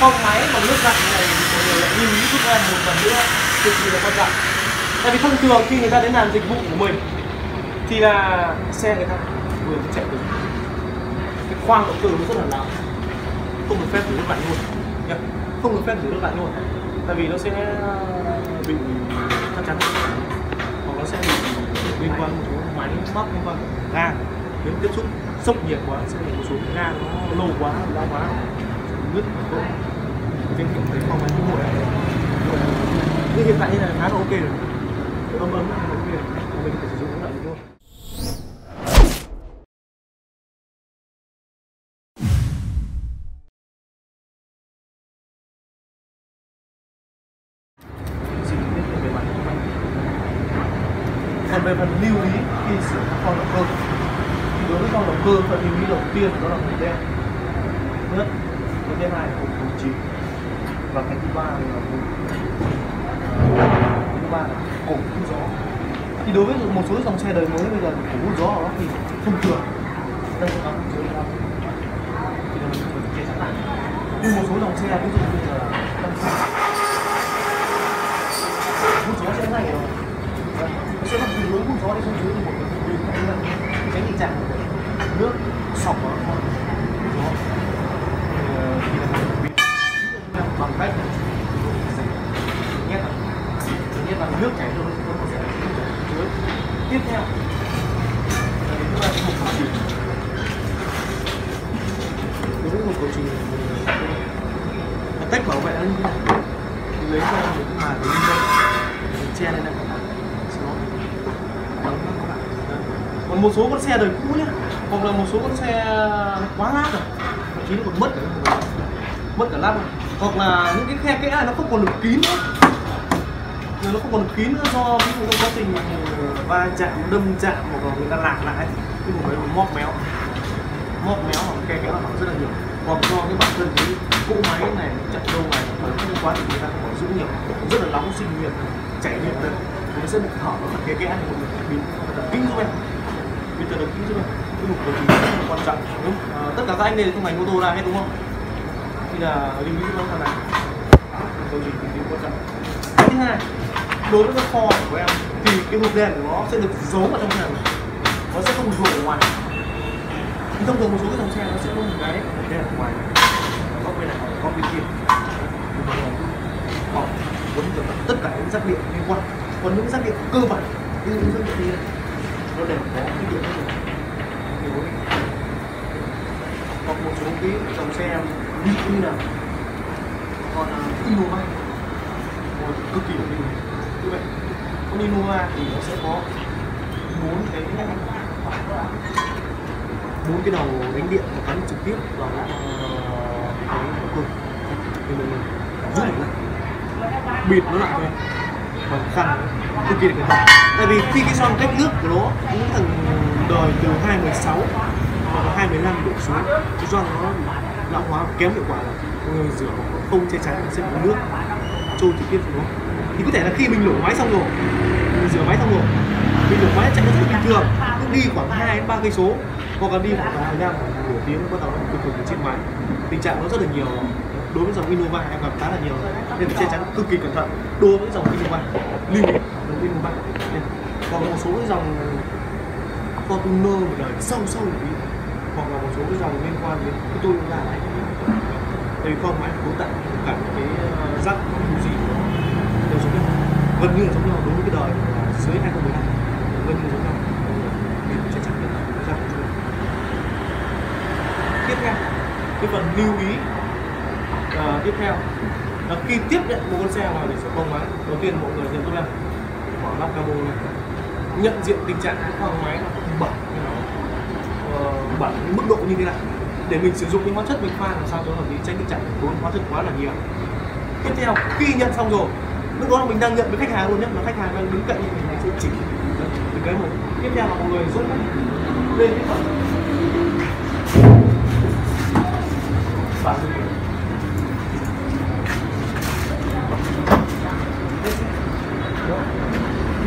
phong máy bằng nước lạnh này mọi người lại lưu ý giúp em một lần nữa, cực kỳ là quan trọng. Tại vì thông thường khi người ta đến làm dịch vụ của mình, thì là xe người ta vừa chạy từ cái khoang động cơ nó rất là nóng không được phép giữ nước lạnh luôn. Nhá. không được phép giữ nước lạnh luôn. Tại vì nó sẽ ờ, bị chắc chắn. Hoặc nó sẽ bị liên quan một số máy móc, liên quan ga. Nếu tiếp xúc sốc nhiệt quá, sẽ bị một số ga nó lâu quá lâu quá nứt vỡ trên kiểu thấy phòng máy cũng nguội nhưng hiện tại là khá là ok rồi. Ấm ấm là ok rồi. Mình phải sử dụng nó lại được luôn về còn về phần lưu ý khi sử dụng con động cơ, thì đối với con động cơ, phần lưu ý đầu tiên đó là màu đen. Nhất cái thứ hai là cục cục chìm và cái thứ ba là cục cái thứ ba là cổ hút gió. Thì đối với một số dòng xe đời mới bây giờ cổ hút gió ở đó thì thông thường. Đây là cổ dưới nó thì là mình phải chia sẵn lại nhưng một số dòng xe ví dụ như là tâm xe hút gió sẽ này rồi nó sẽ bắt từ hướng hút gió đi xuống dưới thì một cái cái tình trạng nước sọc vào nó hút gió thì là mình bị bằng cách nhét vào nhét vào nước chảy rồi nó sẽ dưới tiếp theo là chúng ta một cầu chìm đối với một cầu chìm cách bảo vệ nó như thế này thì lấy ra một cái màn để đi lên mình che lên này sau đó đóng nó các bạn còn một số con xe đời cũ nhé hoặc là một số con xe quá lát rồi. Thậm chí nó còn mất. Cả mất cả lát rồi. Hoặc là những cái khe kẽ này nó không còn được kín nữa. Rồi nó không còn được kín nữa do ví dụ trong quá trình va chạm, đâm chạm hoặc là người ta lạc lại. Cái vùng đấy móc méo. Móc méo hoặc khe kẽ nó rất là nhiều. Hoặc do cái bản thân cái cỗ máy này chạy lâu ngày và trong quá trình người ta không còn giữ nhiều. Rất là nóng, sinh nhiệt, chảy nhiệt lên nó sẽ bị hở nó khe kẽ này một bị kính giúp em. Bây giờ được kính giúp em cái mục của chính rất là quan trọng đúng không? À, tất cả các anh đều không ngành ô tô ra hết đúng không? Thì là lưu ý nó thằng này. Cầu chính thì quan trọng? Cái thứ hai đối với cái kho của em thì cái hộp đèn của nó sẽ được giấu vào trong này. Nó sẽ không lộ ở ngoài. Thì thông thường một số cái dòng xe nó sẽ có một cái hộp đèn ở ngoài có bên này có bên kia. Hoặc muốn được tất cả những rác điện liên quan. Còn những rác điện cơ bản như những rác điện kia nó đều có cái điện này hoặc một số à, cái dòng xe như như là còn Innova một cực kỳ ổn định như vậy, con Innova thì nó sẽ có bốn cái bốn cái đầu đánh điện và cắm trực tiếp vào à, cái động cơ. Thì mình rút nó lại bịt nó lại thôi. Bằng khăn. Cực kỳ là cẩn thận tại vì khi cái son cách nước của nó những thằng đời từ 216 hai mươi năm đổ xuống. Do nó lão hóa kém hiệu quả là người rửa không che chắn, sẽ có nước, trôi trực tiếp xuống thì có thể là khi mình nổ máy xong rồi, mình rửa máy xong rồi, mình nổ máy chạy nó rất bình thường, cứ đi khoảng 2 đến 3 cây số, hoặc là đi khoảng thời gian khoảng nửa tiếng, bắt đầu nó cực cực trên máy. Tình trạng nó rất là nhiều, đối với dòng Innova em gặp khá là nhiều, nên phải che chắn cực kỳ cẩn thận đối với dòng Innova. Lưu ý dòng Innova. Còn một số cái dòng Fortuner một đời sâu sâu một tí hoặc là một số cái dòng liên quan đến cái Toyota làm vì không máy cố tặng cả cái ờ, rắc gì đều giống nhau gần như là giống nhau đối với cái đời dưới 2015 gần như giống nhau. Mình chắc chắn là cái rắc tiếp theo cái phần lưu ý uh, tiếp theo là khi tiếp nhận một con xe vào để sửa không máy đầu tiên mọi người nhận giúp là mở nắp cabo này. Nhận diện tình trạng khoang máy nó uh, những mức độ như thế nào? Để mình sử dụng những hóa chất mình pha làm sao cho hợp lý tránh tình trạng tốn hóa chất quá là nhiều. Tiếp theo khi nhận xong rồi lúc đó là mình đang nhận với khách hàng luôn nhé mà khách hàng đang đứng cạnh mình mình sẽ chỉ từ cái một. Tiếp theo là mọi người rút lên. Cái phần bản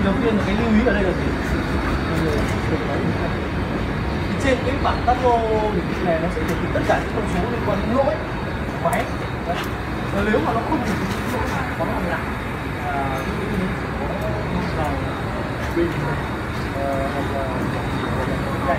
đầu tiên là cái lưu ý ở đây là gì? Bản cái bản tắt lô này nó sẽ hiển thị tất cả những con số liên quan đến lỗi của máy. Và nếu mà nó không hiển thị những lỗi thì à, có nó làm à, có vào bình ờ, hoặc là đây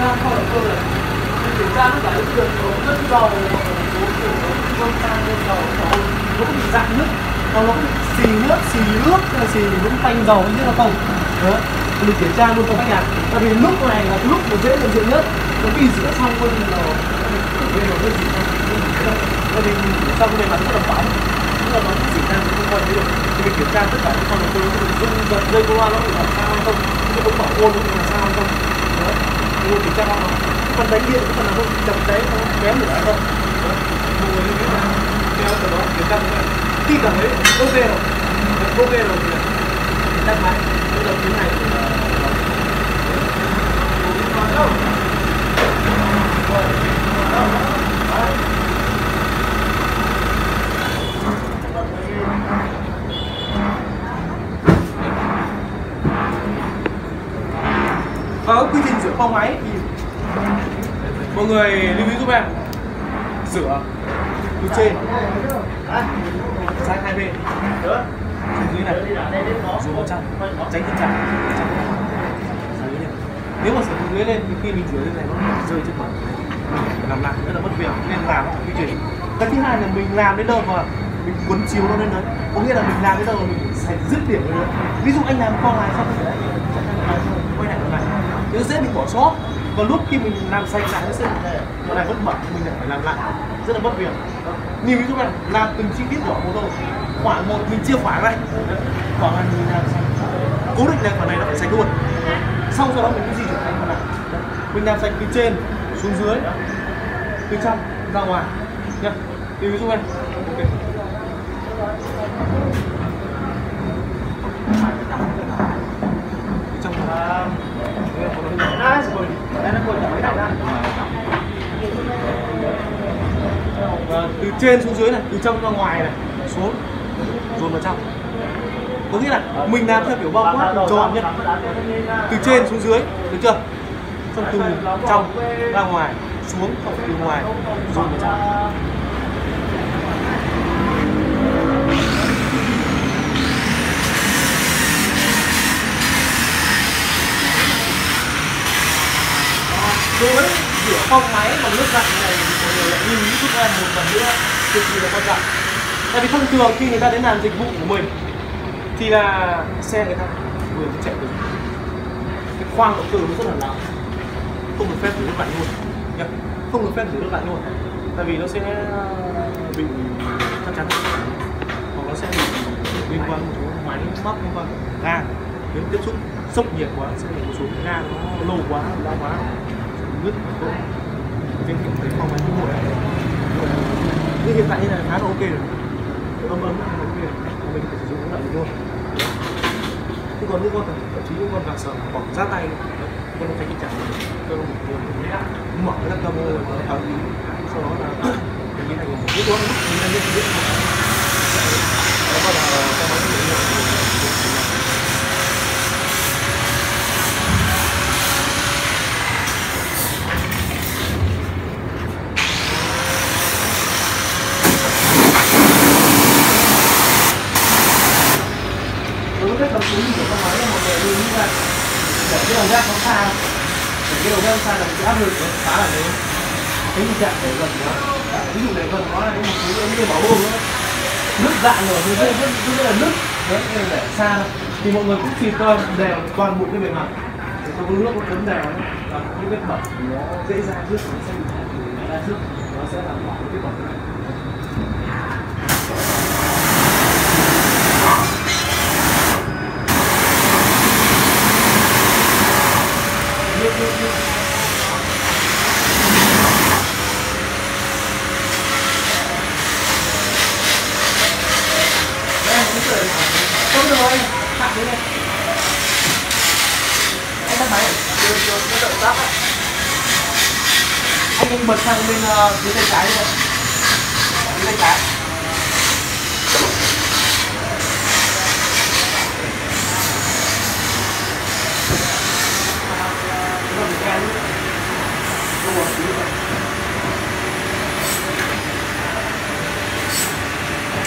ra kho động cơ này kiểm tra tất cả những đường ống dẫn dầu số kiểu ống sang lên dầu nó có bị dạn nước hoặc nó có bị xì nước xì nước hay xì tinh dầu như là không đó. Mình kiểm tra luôn cho các nhà. Tại vì lúc này là lúc mà dễ nhận diện nhất. Có khi rửa xong quên là quên giờ nó gì tại vì mình rửa xong bề mặt rất là bóng nhưng mà nó cũng chỉ ra không quan thấy được thì mình kiểm tra tất cả những con đầu tư dung dần dây cô nó bị làm sao hay không? Cái ống bảo ôn nó bị làm sao hay không? Đó. Mình kiểm tra nó. Phần đánh điện cái phần nào không? Chậm cháy nó kém lửa hay không? Đó. Người như thế là theo từ đó, kiểm tra thế này khi cảm thấy ok rồi. Ok rồi thì tắt máy bây giờ tiến hành còn đâu quy trình rửa khoang máy. Thì mọi người lưu ý giúp em. Rửa từ trên. Sang hai bên. Được dưới này dưới vào trong tránh tình trạng. Dưới này. nếu mà sửa từ dưới lên, thì khi mình rửa lên này, nó rơi trên mặt. Làm lại, rất là mất việc, nên làm nó quy trình. Cái thứ hai là mình làm đến đâu mà mình quấn chiếu nó lên đấy. Có nghĩa là mình làm đến đâu mà mình sẽ dứt điểm đấy. Ví dụ anh làm con này xong rồi đấy quay lại lại nó dễ bị bỏ sót. Và lúc khi mình làm sạch lại, nó sẽ con này vẫn bẩn mình lại phải làm lại rất là mất việc nhìn ví dụ này làm từng chi tiết của mô tô. khoảng một, mình chia khoảng này khoảng là mình làm sạch. Cố định là khoảng này nó phải sạch luôn. Sau đó mình cái di chuyển thành khoảng này. Mình làm sạch từ trên xuống dưới. Từ trong ra ngoài. Nhá. Thì ví dụ này. Ok. Trong à. Đây nó ngồi mấy ra. Và từ trên xuống dưới này, từ trong ra ngoài này, xuống dồn vào trong. Có nghĩa là mình làm theo kiểu bao quát tròn nhá. Từ trên xuống dưới, được chưa? Xong từ trong ra ngoài, xuống xong từ ngoài dồn vào trong. đối với rửa khoang máy bằng nước lạnh này người lại lưu ý giúp em một lần nữa cực kỳ là quan trọng tại vì thông thường khi người ta đến làm dịch vụ của mình thì là xe người ta vừa mới chạy được cái khoang động cơ nó rất là lớn, không được phép rửa nước lạnh luôn nhá không được phép rửa nước lạnh luôn tại vì nó sẽ bị chắc chắn hoặc nó sẽ bị liên quan một số máy móc liên quan ga nếu tiếp xúc sốc nhiệt quá sẽ là một số ga nó lâu quá đau quá nứt không cái hiện thấy khoang máy cái này nhưng hiện tại như này khá là ok rồi. Âm ấm là ok. Rồi mình phải sử dụng cái loại này thôi. Thế còn những con thậm chí những con vạc sợ bỏ ra tay, con nó phải cái chả tôi không một nguồn mở cái camo nó ấm. Sau đó là cái nghĩ thành một cái con mình đang biết biết nó bắt đầu cho máy cái cầm súng của con máy mọi người lưu ý là để cái đầu ghép nó xa để cái đầu ghép nó xa là cái áp lực nó khá là lớn cái tình trạng để gần nó ví dụ để gần nó là một cái cái bảo bơm nó nứt dạng rồi thì đây vẫn vẫn là nước. Đấy nên để xa thì mọi người cũng xịt coi đều toàn bộ cái bề mặt. Để không có nước nó thấm đều ấy. Và những vết bẩn nó dễ dàng trước, nó sẽ bị nó ra trước. Nó sẽ làm bỏ cái bẩn này Nước, nước, nước. Đây, cái sợi không được rồi, chặn thế này. Anh tắt máy, chưa chưa chưa động tác á. Anh anh bật sang bên uh, phía tay trái đi thôi. Phía tay trái.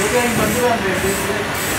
Okay, phần nghe đi. Không một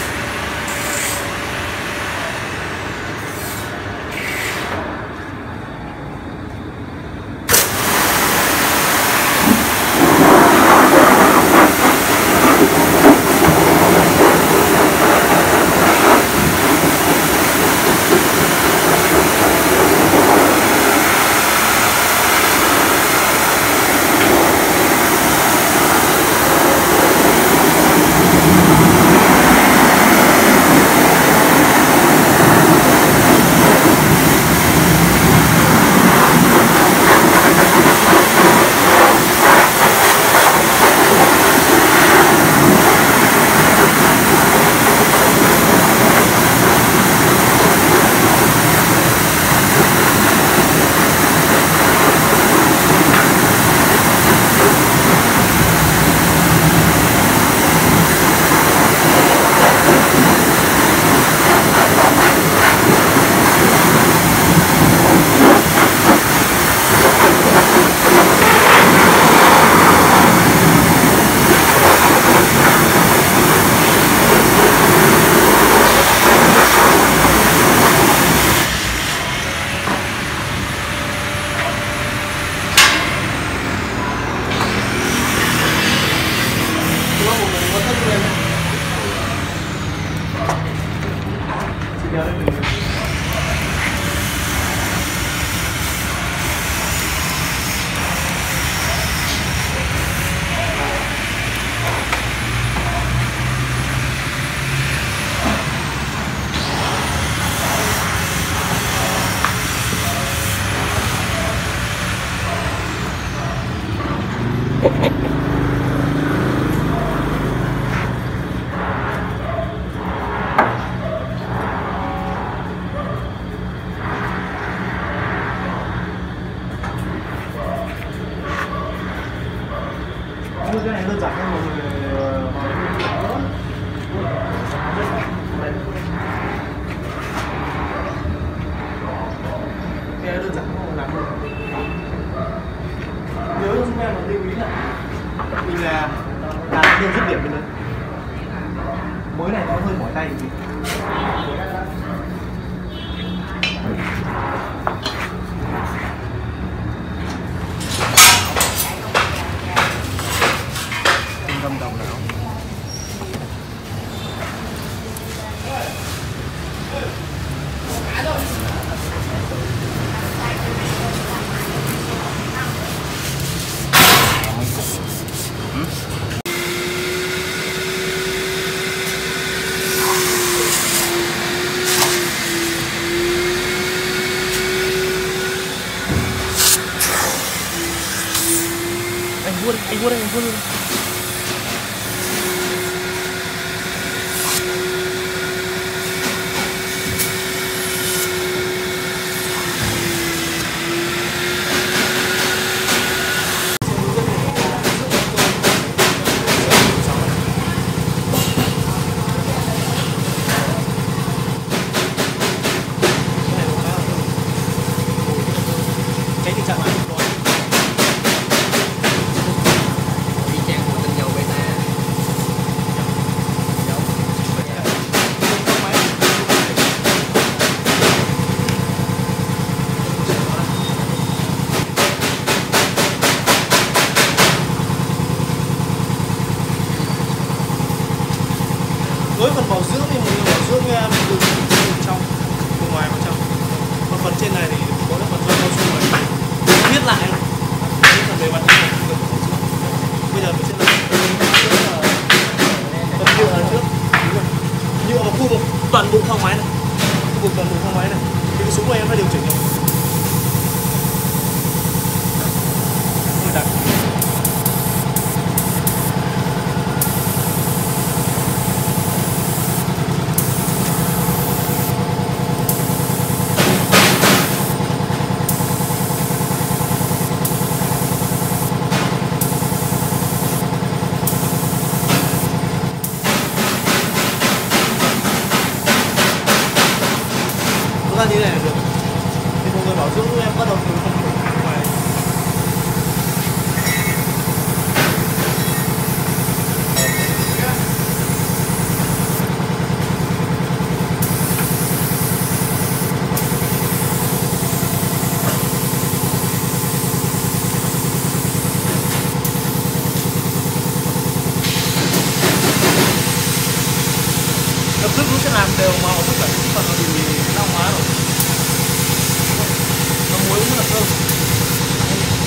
rất là thơm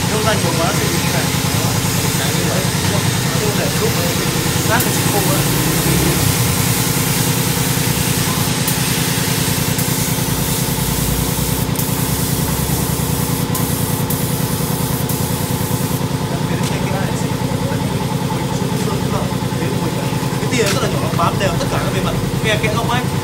Nếu dành một quá thì như này Cái như vậy Nhưng để lúc rác thì khô hơn cái tia rất là nhỏ, bám đều tất cả các bề mặt. Kè kẽ góc ấy.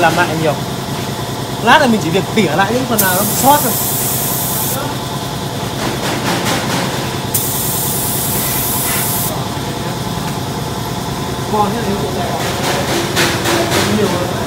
Làm lại nhiều. Lát là mình chỉ việc tỉa lại những phần nào nó sót thôi. Còn nhá nhiều hơn